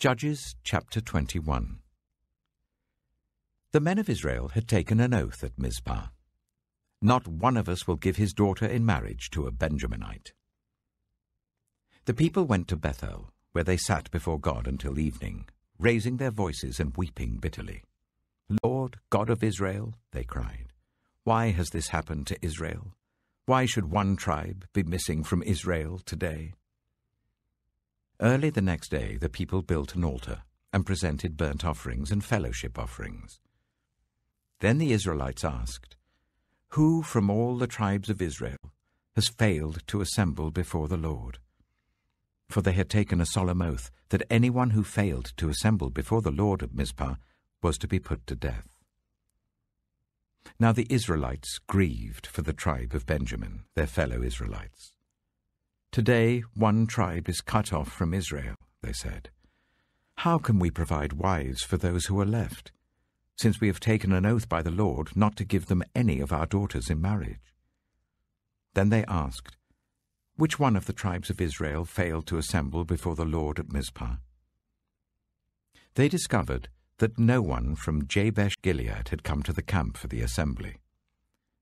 Judges chapter 21 The men of Israel had taken an oath at Mizpah. Not one of us will give his daughter in marriage to a Benjaminite. The people went to Bethel, where they sat before God until evening, raising their voices and weeping bitterly. Lord, God of Israel, they cried, why has this happened to Israel? Why should one tribe be missing from Israel today? Early the next day, the people built an altar and presented burnt offerings and fellowship offerings. Then the Israelites asked, Who from all the tribes of Israel has failed to assemble before the Lord? For they had taken a solemn oath that anyone who failed to assemble before the Lord at Mizpah was to be put to death. Now the Israelites grieved for the tribe of Benjamin, their fellow Israelites. Today one tribe is cut off from Israel, they said. How can we provide wives for those who are left, since we have taken an oath by the Lord not to give them any of our daughters in marriage? Then they asked, Which one of the tribes of Israel failed to assemble before the Lord at Mizpah? They discovered that no one from Jabesh Gilead had come to the camp for the assembly.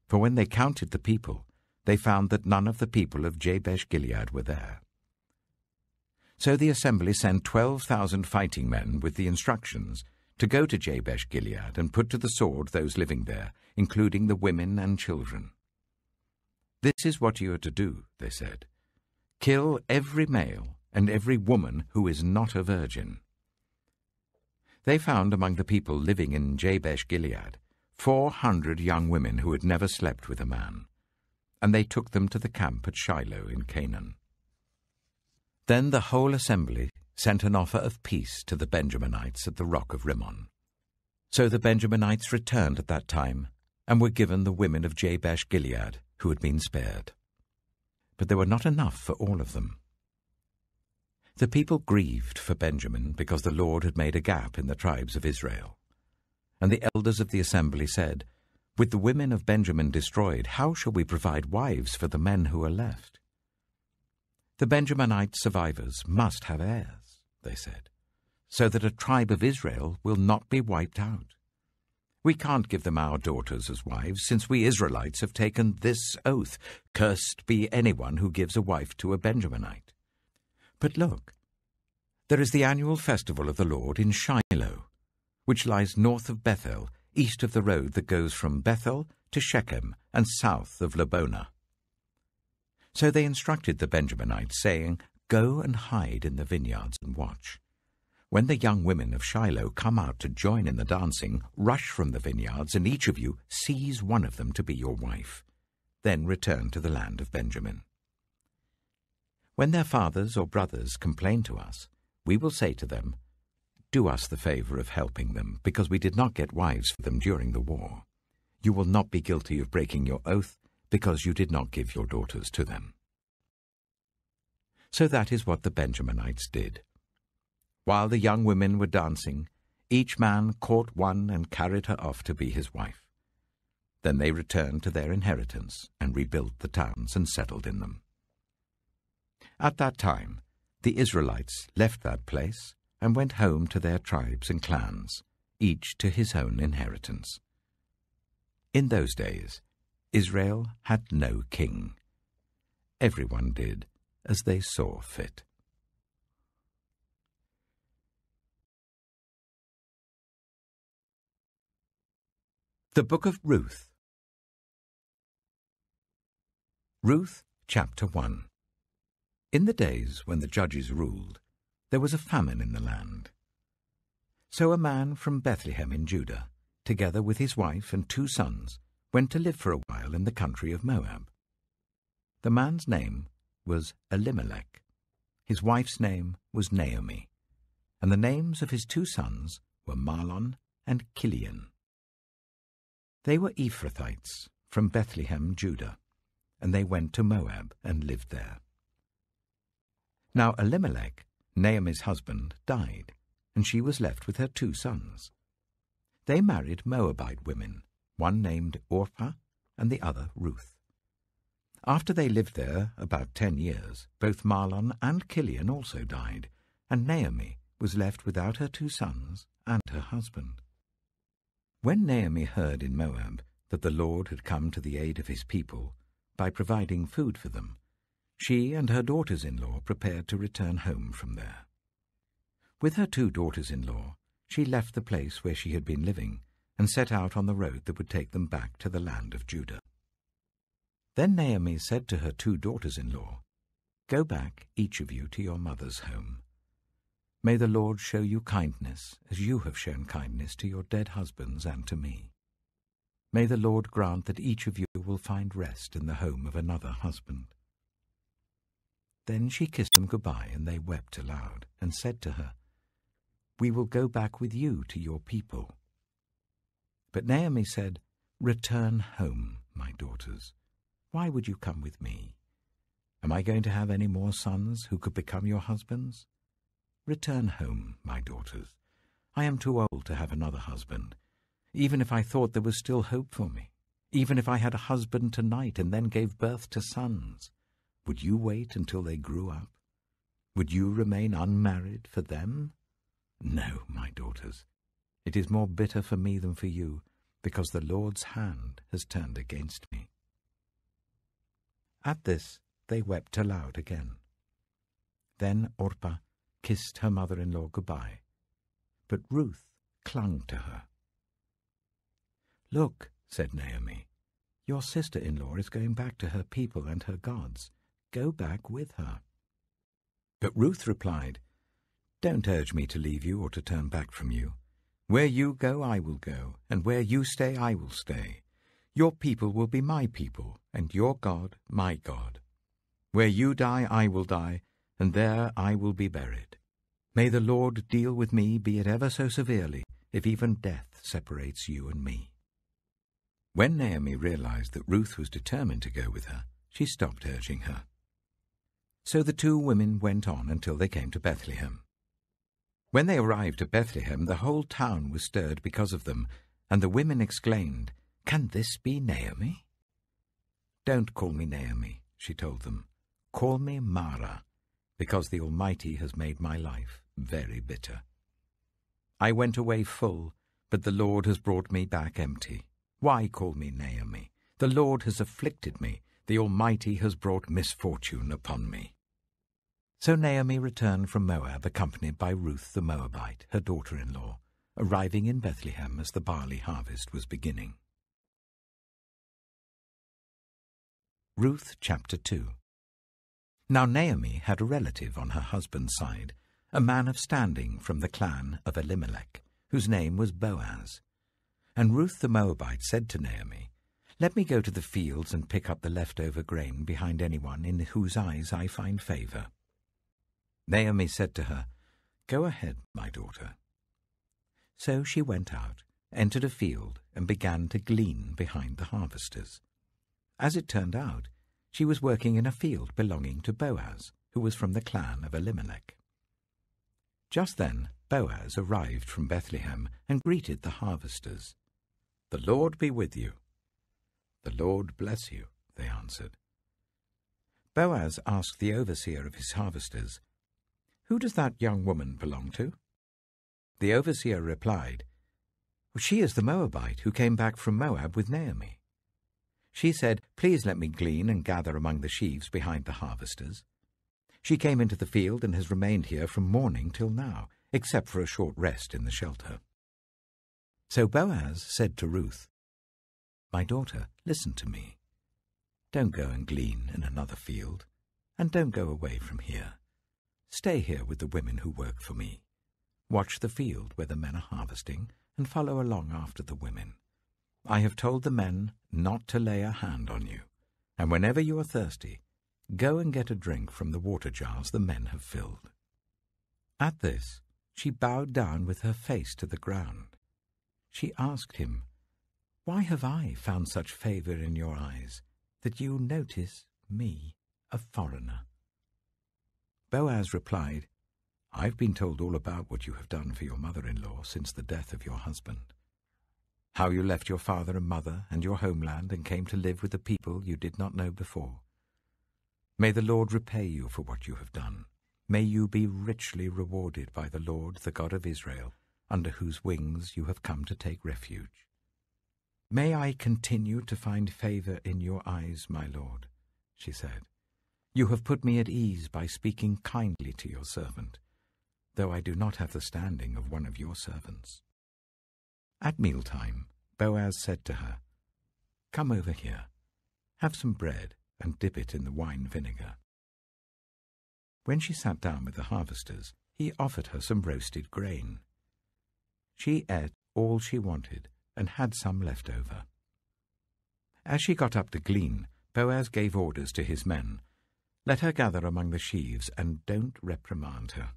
For when they counted the people, they found that none of the people of Jabesh Gilead were there. So the assembly sent 12,000 fighting men with the instructions to go to Jabesh Gilead and put to the sword those living there, including the women and children. This is what you are to do, they said. Kill every male and every woman who is not a virgin. They found among the people living in Jabesh Gilead 400 young women who had never slept with a man and they took them to the camp at Shiloh in Canaan. Then the whole assembly sent an offer of peace to the Benjaminites at the rock of Rimmon. So the Benjaminites returned at that time and were given the women of Jabesh Gilead who had been spared. But there were not enough for all of them. The people grieved for Benjamin because the Lord had made a gap in the tribes of Israel. And the elders of the assembly said, with the women of Benjamin destroyed, how shall we provide wives for the men who are left? The Benjaminite survivors must have heirs, they said, so that a tribe of Israel will not be wiped out. We can't give them our daughters as wives, since we Israelites have taken this oath Cursed be anyone who gives a wife to a Benjaminite. But look, there is the annual festival of the Lord in Shiloh, which lies north of Bethel east of the road that goes from Bethel to Shechem and south of Lebonah. So they instructed the Benjaminites, saying, Go and hide in the vineyards and watch. When the young women of Shiloh come out to join in the dancing, rush from the vineyards, and each of you seize one of them to be your wife. Then return to the land of Benjamin. When their fathers or brothers complain to us, we will say to them, do us the favor of helping them, because we did not get wives for them during the war. You will not be guilty of breaking your oath, because you did not give your daughters to them. So that is what the Benjaminites did. While the young women were dancing, each man caught one and carried her off to be his wife. Then they returned to their inheritance and rebuilt the towns and settled in them. At that time, the Israelites left that place and went home to their tribes and clans, each to his own inheritance. In those days, Israel had no king. Everyone did as they saw fit. The Book of Ruth Ruth chapter 1 In the days when the judges ruled, there was a famine in the land. So a man from Bethlehem in Judah, together with his wife and two sons, went to live for a while in the country of Moab. The man's name was Elimelech. His wife's name was Naomi, and the names of his two sons were Mahlon and Kilion. They were Ephrathites from Bethlehem, Judah, and they went to Moab and lived there. Now Elimelech Naomi's husband, died, and she was left with her two sons. They married Moabite women, one named Orpah and the other Ruth. After they lived there about ten years, both Mahlon and Chilion also died, and Naomi was left without her two sons and her husband. When Naomi heard in Moab that the Lord had come to the aid of his people by providing food for them, she and her daughters in law prepared to return home from there. With her two daughters in law, she left the place where she had been living and set out on the road that would take them back to the land of Judah. Then Naomi said to her two daughters in law, Go back, each of you, to your mother's home. May the Lord show you kindness, as you have shown kindness to your dead husbands and to me. May the Lord grant that each of you will find rest in the home of another husband. Then she kissed them goodbye, and they wept aloud, and said to her, We will go back with you to your people. But Naomi said, Return home, my daughters. Why would you come with me? Am I going to have any more sons who could become your husbands? Return home, my daughters. I am too old to have another husband, even if I thought there was still hope for me, even if I had a husband tonight and then gave birth to sons. Would you wait until they grew up? Would you remain unmarried for them? No, my daughters. It is more bitter for me than for you, because the Lord's hand has turned against me. At this they wept aloud again. Then Orpah kissed her mother-in-law goodbye, but Ruth clung to her. Look, said Naomi, your sister-in-law is going back to her people and her gods. Go back with her. But Ruth replied, Don't urge me to leave you or to turn back from you. Where you go, I will go, and where you stay, I will stay. Your people will be my people, and your God my God. Where you die, I will die, and there I will be buried. May the Lord deal with me, be it ever so severely, if even death separates you and me. When Naomi realized that Ruth was determined to go with her, she stopped urging her. So the two women went on until they came to Bethlehem. When they arrived at Bethlehem, the whole town was stirred because of them, and the women exclaimed, Can this be Naomi? Don't call me Naomi, she told them. Call me Mara, because the Almighty has made my life very bitter. I went away full, but the Lord has brought me back empty. Why call me Naomi? The Lord has afflicted me. The Almighty has brought misfortune upon me. So Naomi returned from Moab, accompanied by Ruth the Moabite, her daughter-in-law, arriving in Bethlehem as the barley harvest was beginning. Ruth chapter 2 Now Naomi had a relative on her husband's side, a man of standing from the clan of Elimelech, whose name was Boaz. And Ruth the Moabite said to Naomi, Let me go to the fields and pick up the leftover grain behind anyone in whose eyes I find favor. Naomi said to her, Go ahead, my daughter. So she went out, entered a field, and began to glean behind the harvesters. As it turned out, she was working in a field belonging to Boaz, who was from the clan of Elimelech. Just then Boaz arrived from Bethlehem and greeted the harvesters. The Lord be with you. The Lord bless you, they answered. Boaz asked the overseer of his harvesters, who does that young woman belong to? The overseer replied, She is the Moabite who came back from Moab with Naomi. She said, Please let me glean and gather among the sheaves behind the harvesters. She came into the field and has remained here from morning till now, except for a short rest in the shelter. So Boaz said to Ruth, My daughter, listen to me. Don't go and glean in another field, and don't go away from here. Stay here with the women who work for me. Watch the field where the men are harvesting, and follow along after the women. I have told the men not to lay a hand on you, and whenever you are thirsty, go and get a drink from the water jars the men have filled. At this, she bowed down with her face to the ground. She asked him, Why have I found such favor in your eyes, that you notice me, a foreigner? Boaz replied, I've been told all about what you have done for your mother-in-law since the death of your husband. How you left your father and mother and your homeland and came to live with a people you did not know before. May the Lord repay you for what you have done. May you be richly rewarded by the Lord, the God of Israel, under whose wings you have come to take refuge. May I continue to find favor in your eyes, my Lord, she said. You have put me at ease by speaking kindly to your servant, though I do not have the standing of one of your servants. At mealtime, Boaz said to her, Come over here, have some bread, and dip it in the wine vinegar. When she sat down with the harvesters, he offered her some roasted grain. She ate all she wanted and had some left over. As she got up to glean, Boaz gave orders to his men Let her gather among the sheaves, and don't reprimand her.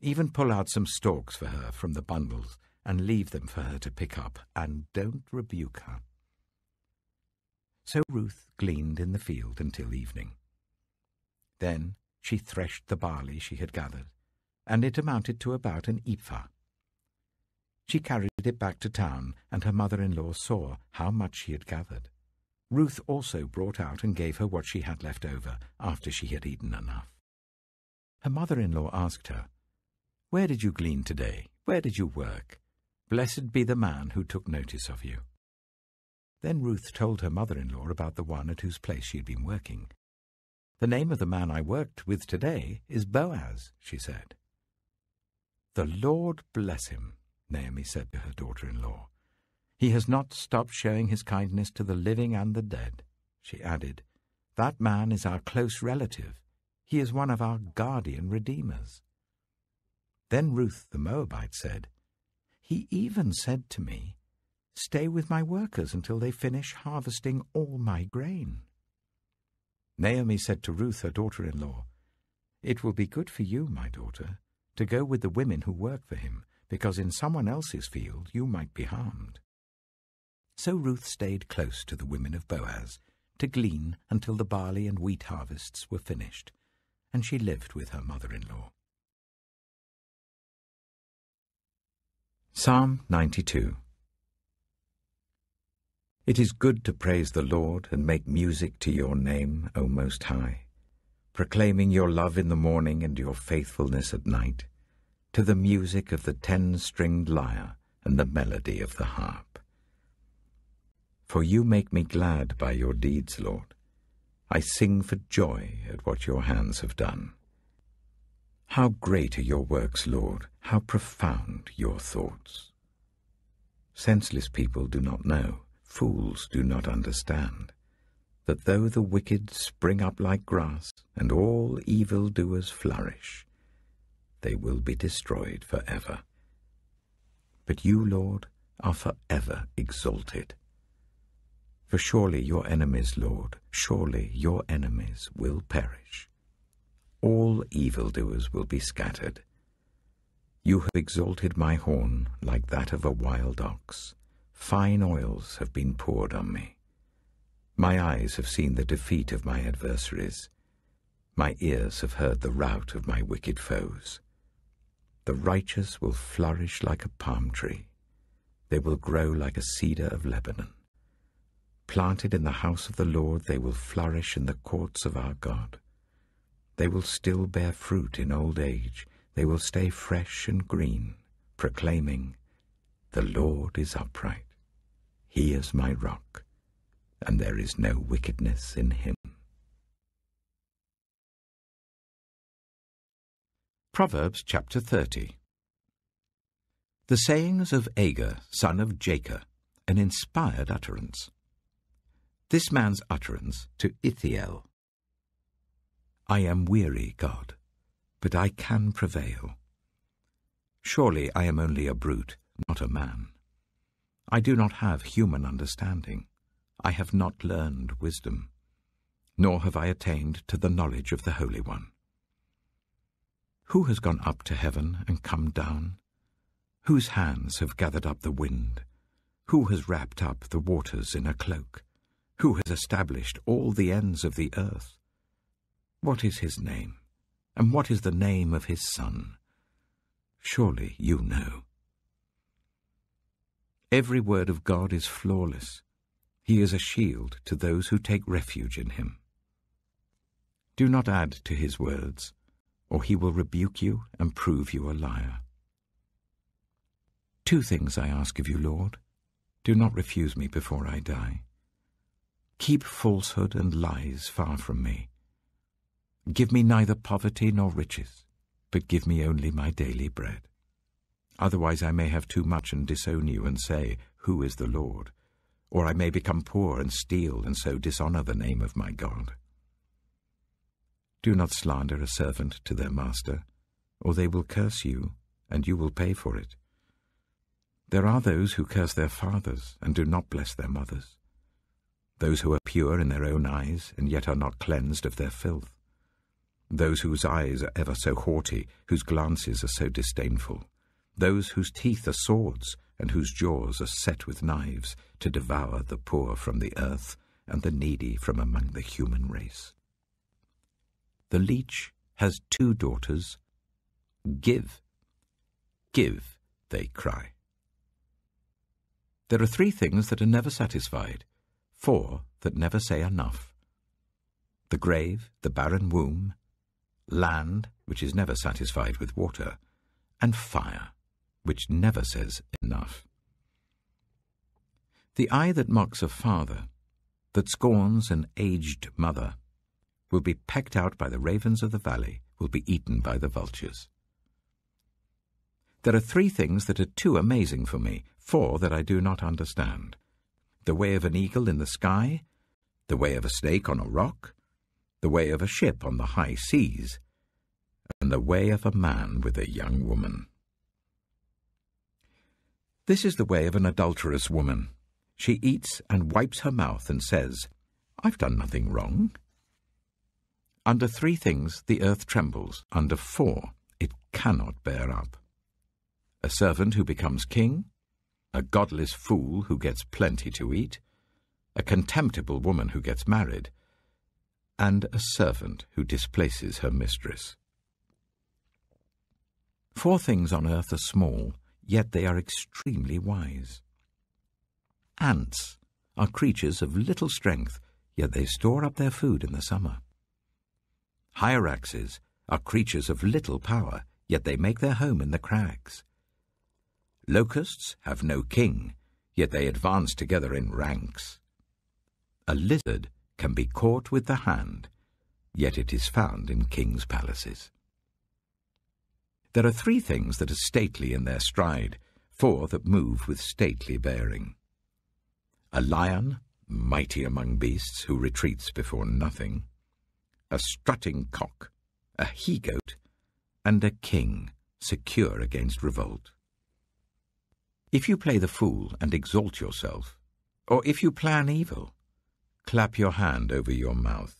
Even pull out some stalks for her from the bundles, and leave them for her to pick up, and don't rebuke her. So Ruth gleaned in the field until evening. Then she threshed the barley she had gathered, and it amounted to about an ephah. She carried it back to town, and her mother-in-law saw how much she had gathered. Ruth also brought out and gave her what she had left over after she had eaten enough. Her mother-in-law asked her, Where did you glean today? Where did you work? Blessed be the man who took notice of you. Then Ruth told her mother-in-law about the one at whose place she had been working. The name of the man I worked with today is Boaz, she said. The Lord bless him, Naomi said to her daughter-in-law. He has not stopped showing his kindness to the living and the dead. She added, That man is our close relative. He is one of our guardian redeemers. Then Ruth the Moabite said, He even said to me, Stay with my workers until they finish harvesting all my grain. Naomi said to Ruth, her daughter-in-law, It will be good for you, my daughter, to go with the women who work for him, because in someone else's field you might be harmed. So Ruth stayed close to the women of Boaz to glean until the barley and wheat harvests were finished, and she lived with her mother-in-law. Psalm 92 It is good to praise the Lord and make music to your name, O Most High, proclaiming your love in the morning and your faithfulness at night to the music of the ten-stringed lyre and the melody of the harp. For you make me glad by your deeds, Lord. I sing for joy at what your hands have done. How great are your works, Lord, how profound your thoughts. Senseless people do not know, fools do not understand, that though the wicked spring up like grass, and all evil-doers flourish, they will be destroyed for forever. But you, Lord, are forever exalted. For surely your enemies, Lord, surely your enemies will perish. All evildoers will be scattered. You have exalted my horn like that of a wild ox. Fine oils have been poured on me. My eyes have seen the defeat of my adversaries. My ears have heard the rout of my wicked foes. The righteous will flourish like a palm tree. They will grow like a cedar of Lebanon. Planted in the house of the Lord, they will flourish in the courts of our God. They will still bear fruit in old age. They will stay fresh and green, proclaiming, The Lord is upright. He is my rock, and there is no wickedness in him. Proverbs chapter 30 The sayings of Agur, son of Jakeh, an inspired utterance. This man's utterance to Ithiel. I am weary, God, but I can prevail. Surely I am only a brute, not a man. I do not have human understanding. I have not learned wisdom, nor have I attained to the knowledge of the Holy One. Who has gone up to heaven and come down? Whose hands have gathered up the wind? Who has wrapped up the waters in a cloak? Who has established all the ends of the earth? What is his name? And what is the name of his son? Surely you know. Every word of God is flawless. He is a shield to those who take refuge in him. Do not add to his words or he will rebuke you and prove you a liar. Two things I ask of you, Lord. Do not refuse me before I die. Keep falsehood and lies far from me. Give me neither poverty nor riches, but give me only my daily bread. Otherwise I may have too much and disown you and say, Who is the Lord? Or I may become poor and steal and so dishonor the name of my God. Do not slander a servant to their master, or they will curse you, and you will pay for it. There are those who curse their fathers and do not bless their mothers, those who are pure in their own eyes and yet are not cleansed of their filth, those whose eyes are ever so haughty, whose glances are so disdainful, those whose teeth are swords and whose jaws are set with knives to devour the poor from the earth and the needy from among the human race. The leech has two daughters. Give, give, they cry. There are three things that are never satisfied, four that never say enough. The grave, the barren womb, land, which is never satisfied with water, and fire, which never says enough. The eye that mocks a father, that scorns an aged mother, will be pecked out by the ravens of the valley, will be eaten by the vultures. There are three things that are too amazing for me, four that I do not understand. The way of an eagle in the sky, the way of a snake on a rock, the way of a ship on the high seas, and the way of a man with a young woman. This is the way of an adulterous woman. She eats and wipes her mouth and says, I've done nothing wrong. Under three things the earth trembles, under four it cannot bear up. A servant who becomes king, a godless fool who gets plenty to eat, a contemptible woman who gets married, and a servant who displaces her mistress. Four things on earth are small, yet they are extremely wise. Ants are creatures of little strength, yet they store up their food in the summer. Hyraxes are creatures of little power, yet they make their home in the crags. Locusts have no king, yet they advance together in ranks. A lizard can be caught with the hand, yet it is found in kings' palaces. There are three things that are stately in their stride, four that move with stately bearing. A lion, mighty among beasts, who retreats before nothing a strutting cock, a he-goat, and a king secure against revolt. If you play the fool and exalt yourself, or if you plan evil, clap your hand over your mouth.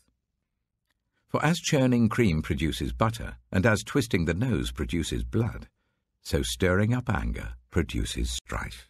For as churning cream produces butter, and as twisting the nose produces blood, so stirring up anger produces strife.